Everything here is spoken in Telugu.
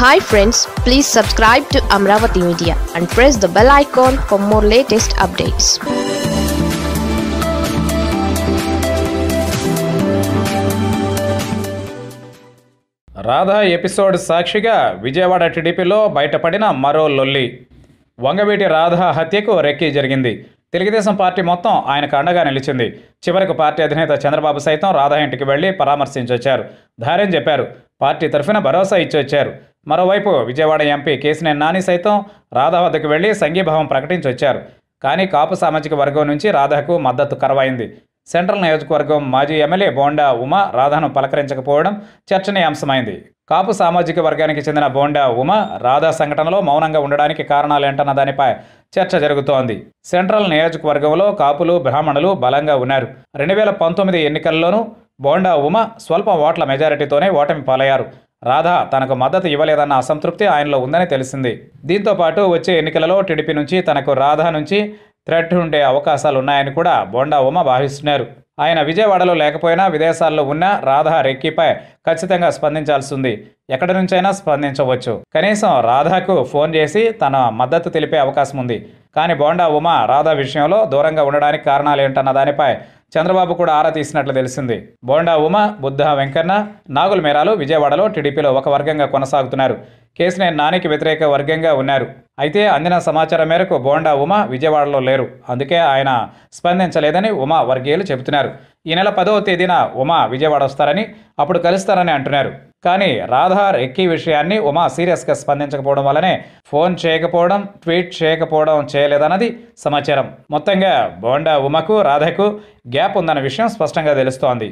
Hi friends please subscribe to Amaravati media and press the bell icon for more latest updates Radha episode సాక్షిగా విజయవాడ టీడీపీలో బయటపడిన మరో లొల్లి. వంగవీటి రాధ హత్యకు రెక్కి జరిగింది. తెలుగుదేశం పార్టీ మొత్తం ఆయనకు అండగా నిలిచింది. చివరకు పార్టీ అధినేత చంద్రబాబు సైతం రాధా ఇంటికి వెళ్ళి పరామర్శించొచ్చారు. ధైర్యం చెప్పారు. పార్టీ తరఫున భరోసా ఇచ్చొచ్చారు. మరోవైపు విజయవాడ ఎంపీ కేసినేని నాని సైతం రాధా వద్దకు వెళ్ళి సంఘీభావం ప్రకటించొచ్చారు. కానీ కాపు సామాజిక వర్గం నుంచి రాధాకు మద్దతు కరవైంది. సెంట్రల్ నియోజకవర్గం మాజీ ఎమ్మెల్యే బోండా ఉమ రాధాను పలకరించకపోవడం చర్చనీయాంశమైంది. కాపు సామాజిక వర్గానికి చెందిన బోండా ఉమ రాధా సంఘటనలో మౌనంగా ఉండడానికి కారణాలేంటన్న దానిపై చర్చ జరుగుతోంది. సెంట్రల్ నియోజకవర్గంలో కాపులు బ్రాహ్మణులు బలంగా ఉన్నారు. రెండు వేల పంతొమ్మిది ఎన్నికల్లోనూ బోండా ఉమ స్వల్ప ఓట్ల మెజారిటీతోనే ఓటమి పాలయ్యారు. రాధా తనకు మద్దతు ఇవ్వలేదన్న అసంతృప్తి ఆయనలో ఉందని తెలిసింది. దీంతో పాటు వచ్చే ఎన్నికలలో టీడీపీ నుంచి తనకు రాధా నుంచి థ్రెట్ ఉండే అవకాశాలు ఉన్నాయని కూడా బోండా ఉమ భావిస్తున్నారు. ఆయన విజయవాడలో లేకపోయినా విదేశాల్లో ఉన్న రాధా రెక్కిపై ఖచ్చితంగా స్పందించాల్సింది. ఎక్కడి నుంచైనా స్పందించవచ్చు. కనీసం రాధాకు ఫోన్ చేసి తన మద్దతు తెలిపే అవకాశం ఉంది. కానీ బోండా ఉమా రాధా విషయంలో దూరంగా ఉండడానికి కారణాలు ఏంటన్న దానిపై చంద్రబాబు కూడా ఆరా తీసినట్లు తెలిసింది. బోండా ఉమ బుద్ధ వెంకన్న నాగుల మేరాలు విజయవాడలో టీడీపీలో ఒక వర్గంగా కొనసాగుతున్నారు. కేసినేని నానికి వ్యతిరేక వర్గంగా ఉన్నారు. అయితే అందిన సమాచారం మేరకు బోండా ఉమ విజయవాడలో లేరు. అందుకే ఆయన స్పందించలేదని ఉమ వర్గీయులు చెబుతున్నారు. ఈ నెల పదవ తేదీన ఉమ విజయవాడ వస్తారని అప్పుడు కలుస్తారని అంటున్నారు. కానీ రాధార్ ఎక్కి విషయాన్ని ఉమా సీరియస్గా స్పందించకపోవడం వల్లనే ఫోన్ చేయకపోవడం ట్వీట్ చేయకపోవడం చేయలేదన్నది సమాచారం. మొత్తంగా బోండా ఉమకు రాధకు గ్యాప్ ఉందన్న విషయం స్పష్టంగా తెలుస్తోంది.